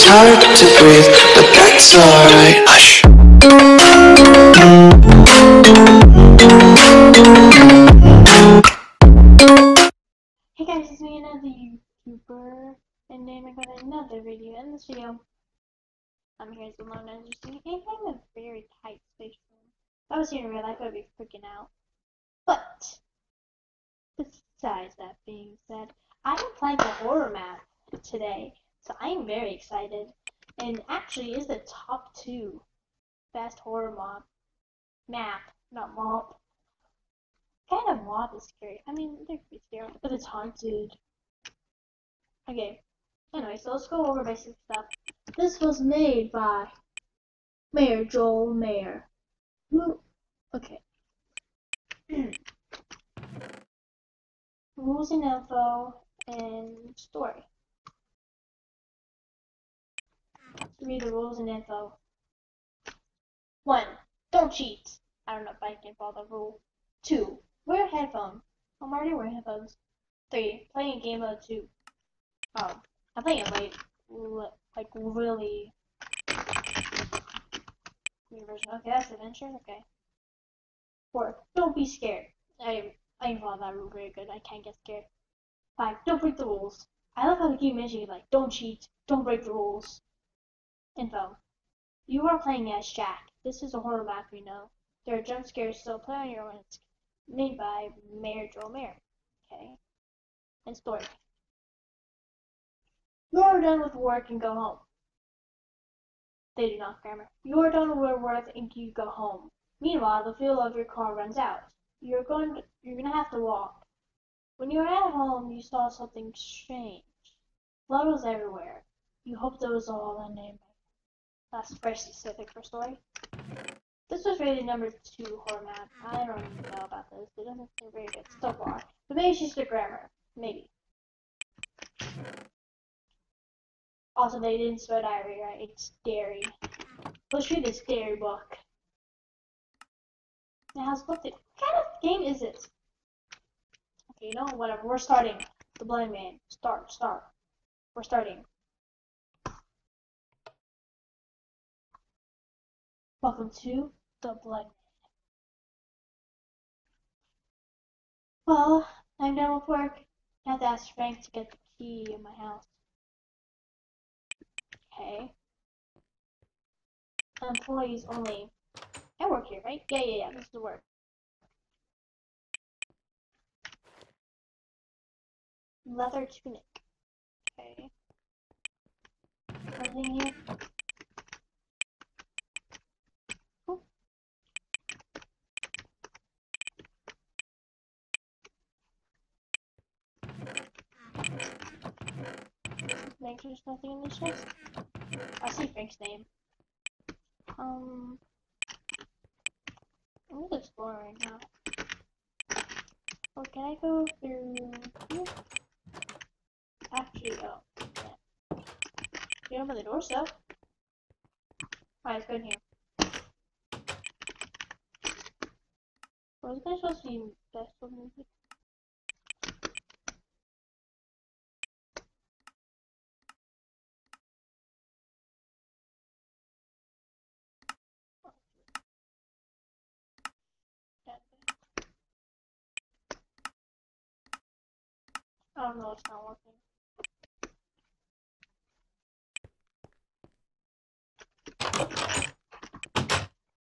It's hard to breathe, but that's alright. Hush. Hey guys, it's me another YouTuber, and today I got another video. In this video, I'm here as alone as you see. I'm in a very tight space. If I was here in real life, I'd be freaking out. But, besides that being said, I am playing a horror map today, so I am very excited. And actually, is the top two best horror mob map, not mob kind of mob is scary. I mean, they're pretty scary, but it's haunted. Okay. Anyway, so let's go over basic stuff. This was made by Mayor Joel Mayer. Who? Okay. Rules and info and story. Read the rules and info. One, don't cheat. I don't know if I can follow the rule. Two, Wear headphones. I'm already wearing headphones. Three, playing a game mode two. Um, oh, I'm playing it like, like really. Okay, that's adventure. Okay. Four, don't be scared. I I can follow that rule very good. I can't get scared. Five, don't break the rules. I love how the game mentions like, don't cheat, don't break the rules. Info. You are playing as Jack. This is a horror map, you know. There are jump scares, so play on your. It's made by Mayor Joel Mayer. Okay. And story. You're done with work and go home. They do not grammar. You're done with work and you go home. Meanwhile, the fuel of your car runs out. You're going to, you're gonna have to walk. When you were at home, you saw something strange. Blood was everywhere. You hoped it was all a name. That's very specific for story. This was rated number two horror map. I don't even know about this. It doesn't seem very good so far. But maybe it's just the grammar. Maybe. Also, they didn't spell diary right. It's dairy. Let's read this dairy book. It has what the what kind of game is this? Okay, you know, whatever. We're starting. The Blind Man. Start, start. We're starting. Welcome to the Man. Well, I'm done with work. I have to ask Frank to get the key in my house. Okay. Employees only. I work here, right? Yeah, yeah, yeah. This is the work. Leather tunic. Okay. Nothing here. Cool. Sure there's nothing in this chest. I see Frank's name. Um, I'm gonna explore right now. Oh, can I go through here? Actually, oh, yeah. You open the door still? Alright, let's go in here. Was this guy supposed to be best music? Oh no, it's not working.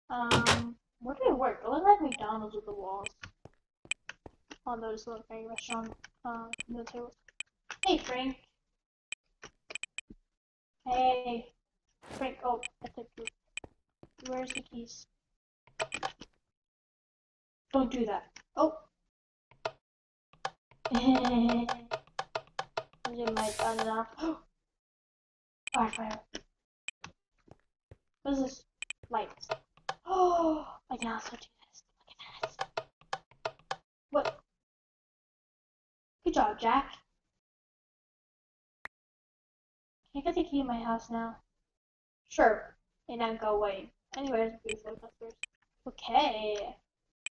Um, where do it work? It looks like McDonald's with the walls. Oh, those look very restaurant, uh, no tables. Hey, Frank. Hey. Frank, oh, I took you. Where's the keys? Don't do that. Oh. Fire, fire. What is this? Lights. Oh, I can also do this. Look at that. What? Good job, Jack. Can I get the key in my house now? Sure. And then go away. Anyways, please go. Okay.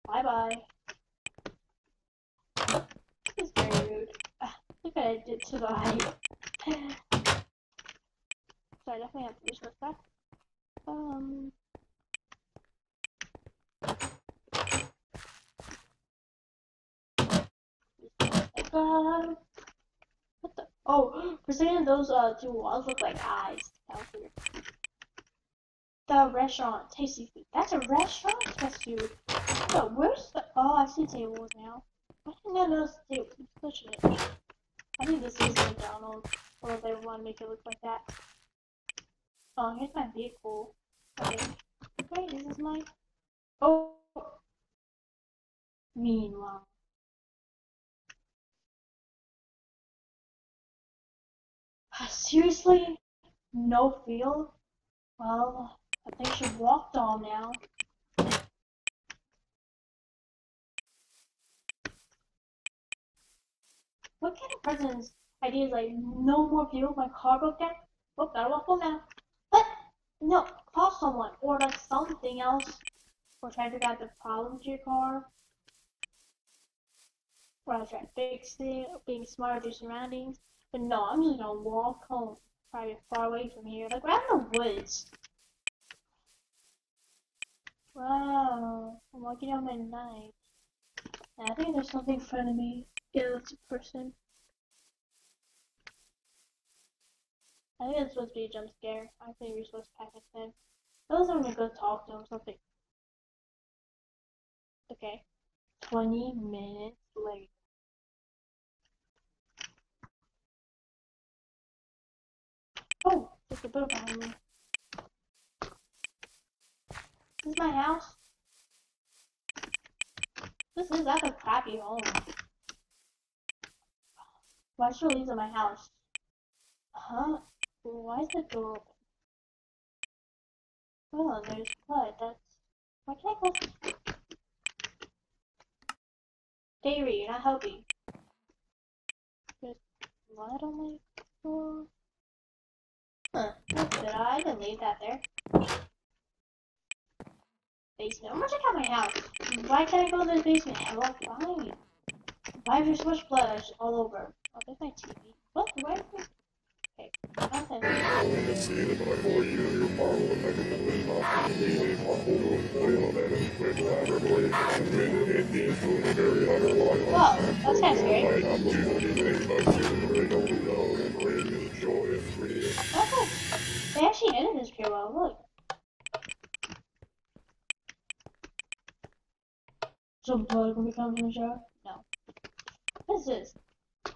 Bye bye. This. Ah, look what I did to the height. So I definitely have to resource back. Um. Um, what the? Oh, for a second, those uh two walls look like eyes. That was weird. The restaurant, tasty food. That's a restaurant. That's food. So where's the? Oh, I see tables now. I think I the table. Pushing it. I think this is McDonald's, or they want to make it look like that. Oh, here's my vehicle. Okay. This is my. Oh. Meanwhile. Seriously? No field? Well, I think she walked on now. What kind of president's idea is like, no more fuel, my car broke down? Oh, gotta walk home now. But, no, call someone, or like something else. Or try to figure out the problem to your car. Or I'll try to fix it, being smart with your surroundings. But no, I'm just gonna walk home, probably far away from here. Like, out in the woods. Wow, I'm walking down my night. I think there's something in front of me. Yeah, that's a person. I think it's supposed to be a jump scare. I think we're supposed to pack instead. I was gonna go talk to him or something. Okay. 20 minutes later. Oh, there's a boat behind me. This is my house. This is that's a crappy home. Why should leave in my house? Huh? Why is the door open? Oh, there's blood. That's why can't I close? Dairy, you're not helping. There's blood on my floor. Huh? Good. I didn't leave that there. Basement. I'm gonna check out my house. Why can't I go in the basement? I behind me. Why is there so much blood all over? Oh, there's my TV. What? Why is there? Okay. Nothing. Whoa, that's kind of scary. Okay. They actually ended this pretty well. Look. Some blood when we come in the shower? This?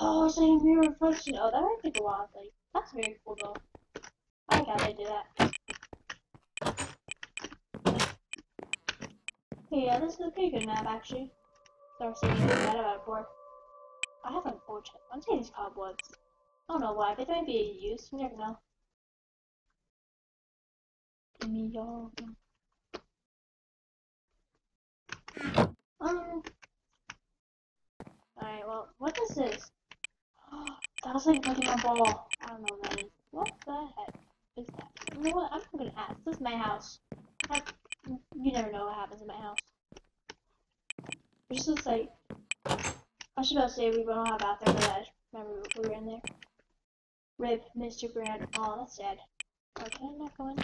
Oh, it's a mirror reflection. Oh, that might take a while. Like, that's very cool though. I like how they do that. Okay, yeah, this is a pretty good map actually. So we're seeing that about it. I have unfortunate. I'm saying these cobwebs. I don't know why, they might be a use. You never know. Give me your. Um. Alright, well, what is this? that was like a ball. I don't know what that is. What the heck is that? You know what? I'm not gonna ask. This is my house. I, you never know what happens in my house. It's just like. I should have say we don't have bathroom, but I remember we were in there. Rip, Mr. Grand. Oh, that's sad. Okay, I'm not going.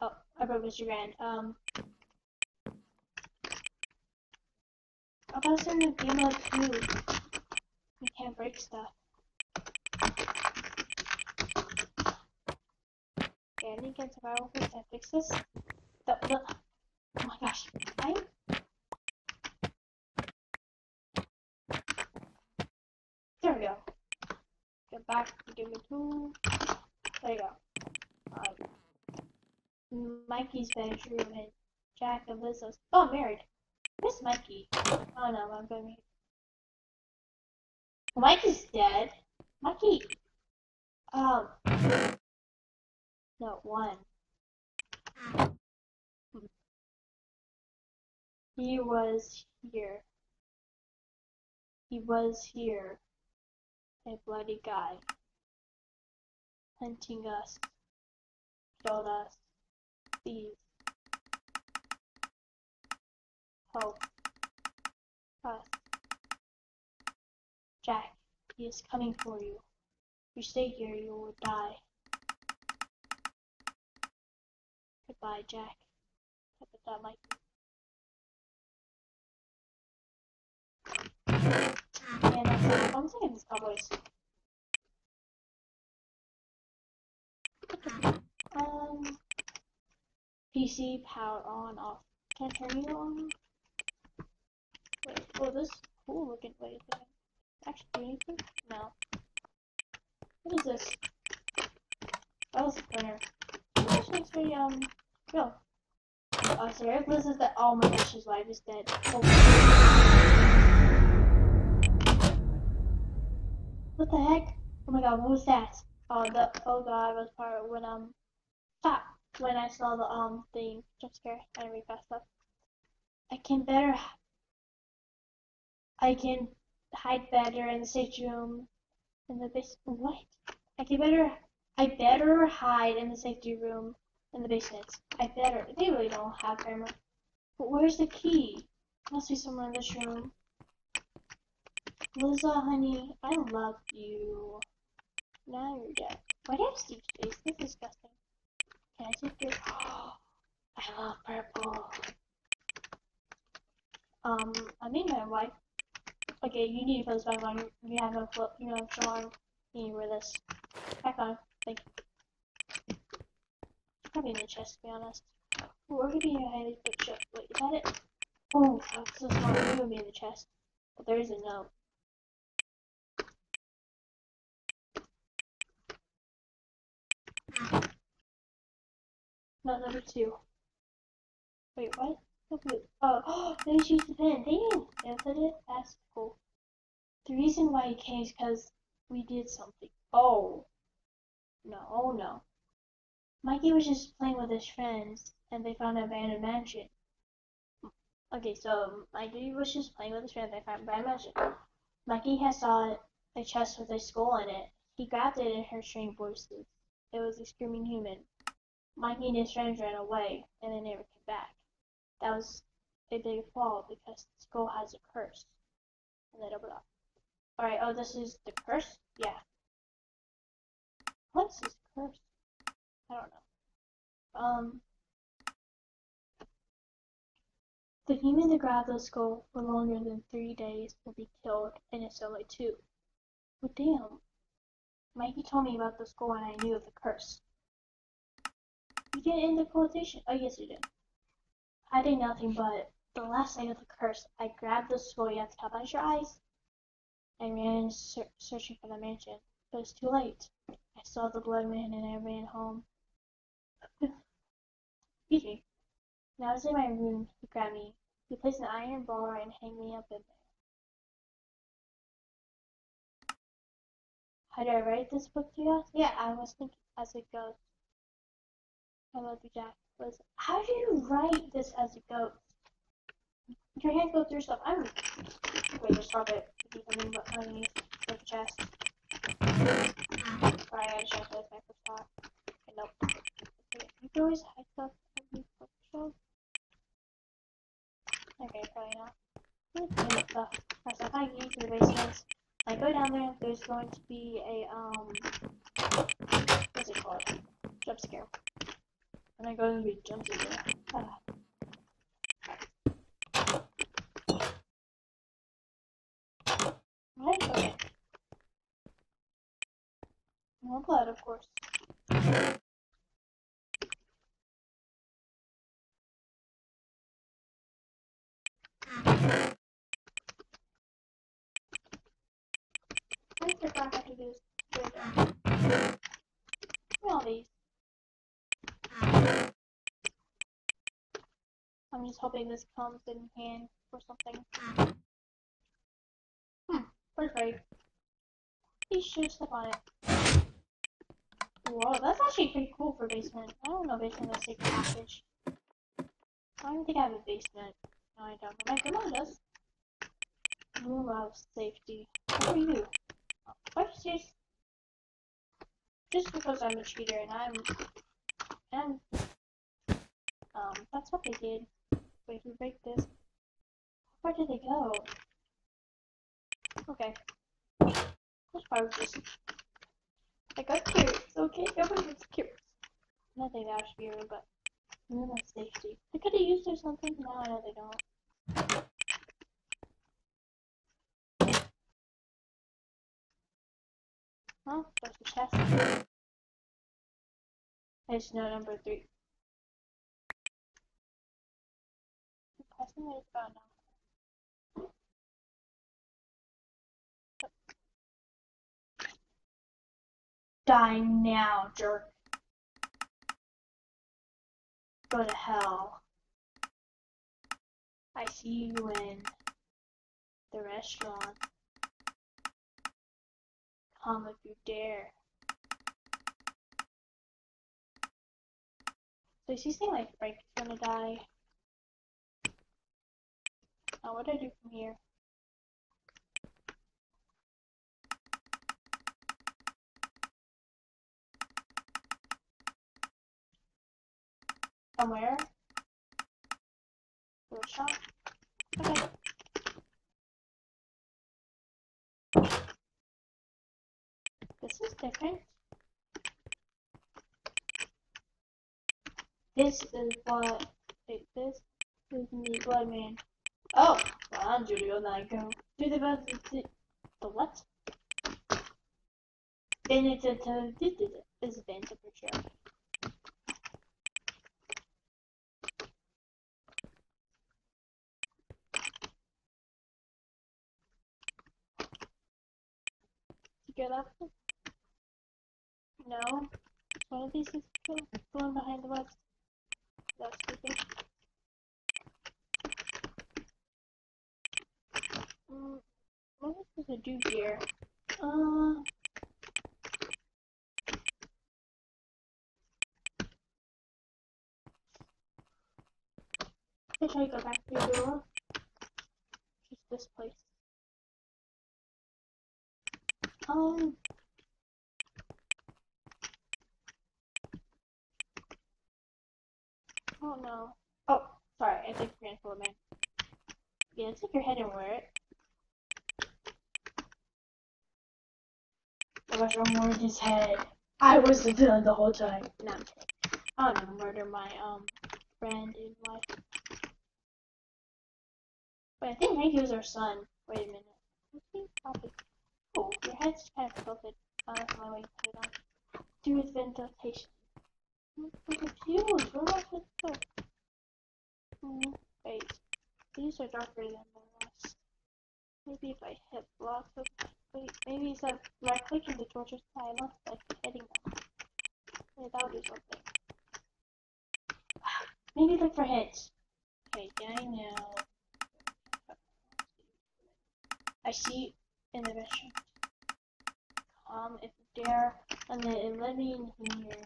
Oh, I broke Mr. Grand. Um. I it's in the game mode too. You can't break stuff. Okay, I to get survival fix and fix this. The, the, oh my gosh. I There we go. Get back, give me two. There you go. Um, Mikey's bedroom and Jack and Lizzo's. Oh, married. Where's Mikey? Oh no, I'm be. Mikey's dead. Mikey. Um. No, one. He was here. He was here. A bloody guy. Hunting us. Killed us. Please. Help. Us. Jack, he is coming for you. If you stay here, you will die. Goodbye, Jack. I put that mic. And that's all. I'm taking these Cowboys. Um, PC power on off. Can I turn you on? Oh, this is cool looking. It actually do anything? No. What is this? Oh, it's a printer. This makes me, um, go. Oh, sorry, this is the, oh my gosh, his wife is dead. What the heck? Oh my god, what was that? Oh, the, oh god, was part when, um, stop. When I saw the, um, thing, jump scare, I read fast stuff. I can better, I can hide better in the safe room, in the base, what? I can better, I better hide in the safety room in the basement. I better, they really don't have camera. But where's the key? Must be somewhere in this room. Liza, honey, I love you. Now you're dead. Why do I have Steve's face? is disgusting. Can I take your? I love purple. Um, I made my wife. Okay, you need to put this back on. You have no flip. You have no on. You need to wear this. Back on. Thank you. Probably in the chest, to be honest. Ooh, we're gonna be in a highly good shot. Wait, is that it? Oh, that's so smart. We're gonna be in the chest. But there is a note. Not number two. Wait, what? Oh, they used the pen. They didn't answer it. That's cool. The reason why he came is because we did something. Oh. No, oh no. Mikey was just playing with his friends, and they found an abandoned mansion. Okay, so Mikey was just playing with his friends, they found an abandoned mansion. Mikey had saw a chest with a skull in it. He grabbed it and heard strange voices. It was a screaming human. Mikey and his friends ran away, and they never came back. That was a big fall because the skull has a curse. And they doubled up. Alright, oh, this is the curse? Yeah. What's this curse? I don't know. Um, the human that grabbed the skull for longer than three days will be killed, and it's only two. But damn. Mikey told me about the skull and I knew of the curse. You didn't end the quotation. Oh, yes, you did. I did nothing but the last night of the curse. I grabbed the skull. You have to cover your eyes. and ran ser searching for the mansion, but it's too late. I saw the blood man and I ran home. Excuse me. When I was in my room, he grabbed me. He placed an iron bar and hanged me up in there. How do I write this book to you? Yeah, I was thinking as it goes. Jack. Was how do you write this as it goes? Your hands go through stuff. I'm wait, just stop it. Something but the chest. Sorry, I just have to my first thought. Okay, nope. Okay, you can always hide stuff on the bookshelf. Okay, probably not. Okay, stuff. Alright, so if I get to the I go down there, there's going to be a, um, what's it called? Jump scare. And I go to be jumping. Ah. More blood, of course. I to do this. all these. I'm just hoping this comes in hand for something. Hmm, perfect. He should step on it. Whoa, that's actually pretty cool for basement. I don't know basement is secret package. I don't think I have a basement. No, I don't. But my grandma does. Room of safety. What are you? Is this? Just because I'm a cheater and I'm and um that's what they did. Wait, if we break this. Where did they go? Okay. Let's fire this. I got curious, okay? Gets curious. Nothing that should be rude, but of safety. They could have used or something. Now I know they don't. Oh, there's a chest. Just know number three. Die now, jerk. Go to hell. I see you in the restaurant. Come if you dare. So is he saying like Frank's gonna die? Now what do I do from here? Somewhere? To a shop? Okay. This is different. This is what. Wait, this is me, Bloodman. Oh, well, I'm Judy Nyko. Do the best. The, the what? Then it's a. Is the temperature. get up? No. One of these is going behind the west. That's stupid. Mm, what is this to do here? Uh. Should I go back to the door. Just this place. Um. Oh no. Oh, sorry, I think you're full of man. Yeah, take your head and wear it. Gosh, I murdered his head. I was the villain the whole time. No, I'm kidding. I don't know, murder my um friend in life. But I think maybe he was our son. Wait a minute. Let's probably. Oh, your head's kind of tilted. I'll my way to put it on. Do with ventilation. At you! Where was it go? Hmm, wait. These are darker than the rest. Maybe if I hit block of maybe it's a right click in the torches I must like hitting them. Maybe that'll do something. Maybe look for hits. Okay, yeah, I know. I see in the restaurant. Um, if dare, and then let me in here.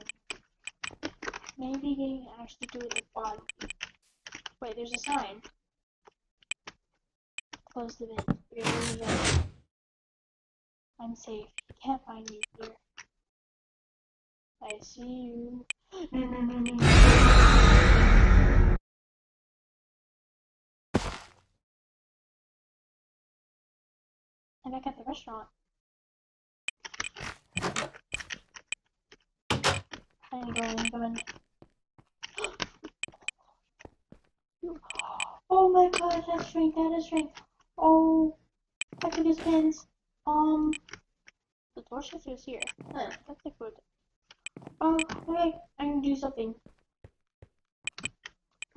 Maybe they actually do it with body. Wait, there's a sign. Close the vent. I'm safe. You can't find me here. I see you. No, no, no, no. I'm back at the restaurant. I'm going, going. Oh my god, that's strength, that is strength. Oh, I can use pins. Um, torch is here. Oh, huh, that's a good. Oh, okay, I can do something.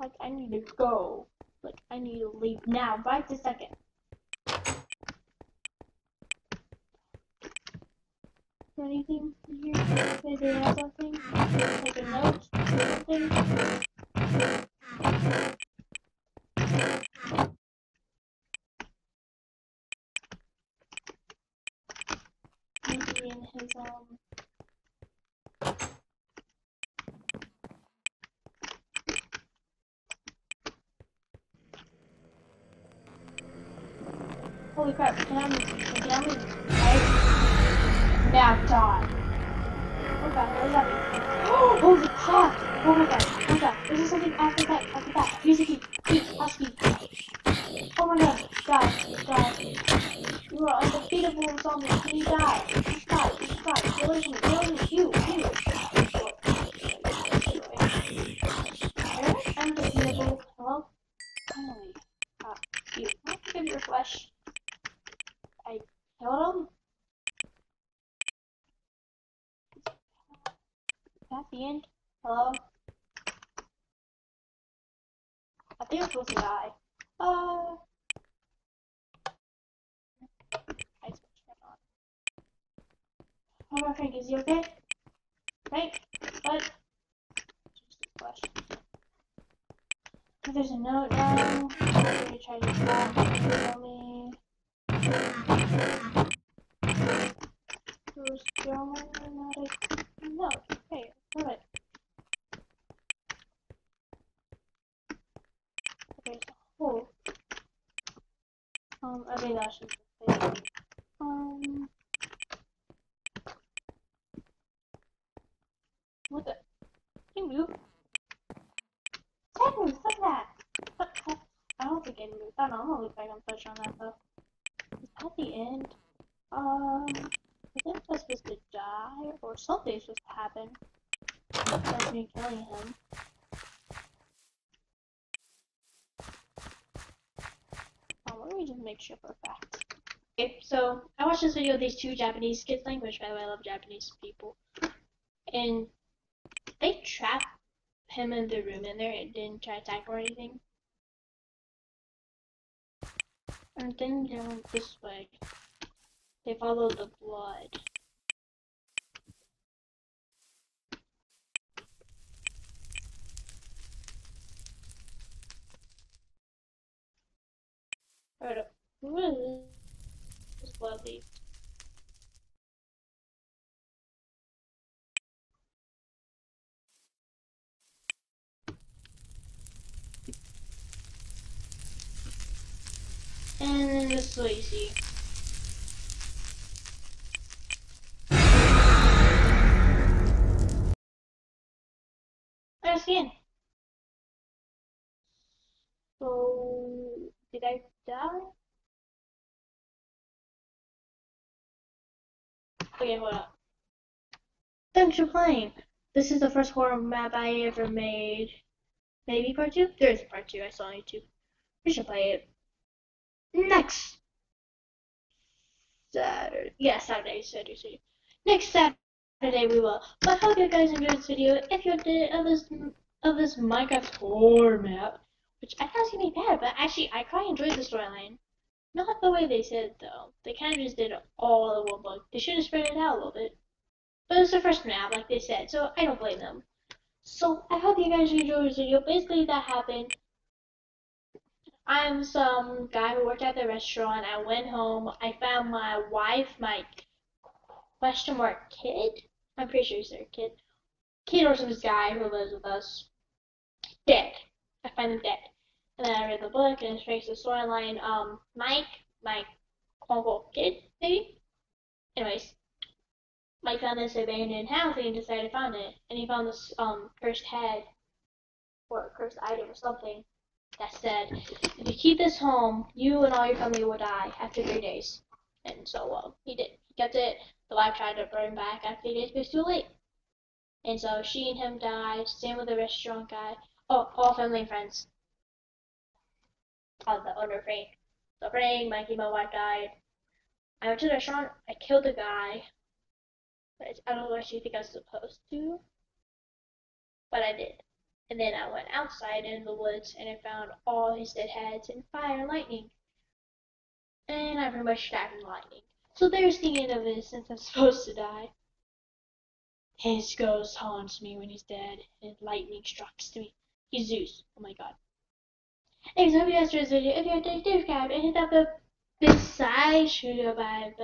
Like, I need to go. Like, I need to leave now, right this second. anything here? Maybe something? Take a note? Something? Maybe in his, um... Holy crap, can I move? Can I move? Now die. Oh god, what is that? Oh, holy crap! Oh my god, oh my god, is there something after that, after that? Use the key, key, house key. Oh my god, die, die. You are undefeatable zombie, please die. Please die, please die. Kill me, kill me, you, you. I At the end. Hello? I think I'm supposed to die. Uh. I switched that on. My Frank, is he okay? Frank? What? There's a note gonna try to stop me. There's a note. Perfect. There's hole. Um, I think that's just a. Um. What the? Can you move? Second, look at that. I don't think I moved. I don't know. I'm gonna look back and touch on that though. It's at the end. Um, I think I'm supposed to die or something's supposed to happen. That's me killing him. Um, let me just make sure for a fact. Okay, so I watched this video of these two Japanese kids language. By the way, I love Japanese people. And they trapped him in the room in there and didn't try to attack or anything. And then they went this way. They followed the blood. This blood leaf? And then this is what you see. Okay, hold up. Thanks for playing. This is the first horror map I ever made. Maybe part two? There is a part two I saw on YouTube. We should play it next Saturday. Yeah, Saturday, Saturday, Saturday. Next Saturday we will. But I hope you guys enjoyed this video. If you did of this of this Minecraft horror map, which I thought was gonna be bad, but actually I quite enjoyed the storyline. Not the way they said though. They kind of just did it all in one book. They should have spread it out a little bit. But it's the first map, like they said, so I don't blame them. So I hope you guys enjoyed this video. Basically that happened. I'm some guy who worked at the restaurant. I went home. I found my wife, my question mark kid. I'm pretty sure he's a kid. Kid or some guy who lives with us. Dead. I find him dead. And then I read the book and it traced the storyline. Um, Mike, my uncle kid, maybe. Anyways, Mike found this abandoned house and he decided to find it. And he found this um cursed head or cursed item or something that said, if you keep this home, you and all your family will die after three days. And so, well, he did. He kept it. The wife tried to bring back after three days, but it's too late. And so she and him died. Same with the restaurant guy. Oh, all family and friends. Oh, the owner Frank. So Frank, Mikey, my wife died. I went to the restaurant. I killed a guy. But I don't actually think I was supposed to. But I did. And then I went outside in the woods and I found all his dead heads in fire and lightning. And I pretty much died from lightning. So there's the end of it since I'm supposed to die. His ghost haunts me when he's dead, and lightning strikes me. He's Zeus. Oh my god. Anyways, I hope you guys enjoyed this video. If you enjoyed, subscribe and hit that the beside sugar button.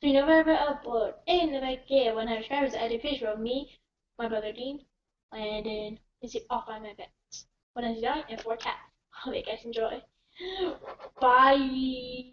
So you never ever upload. And if I get 100 subscribers, I do picture of me my brother Dean, and then is it off my pets. When I die, and four cats. Hope you guys enjoy. Bye.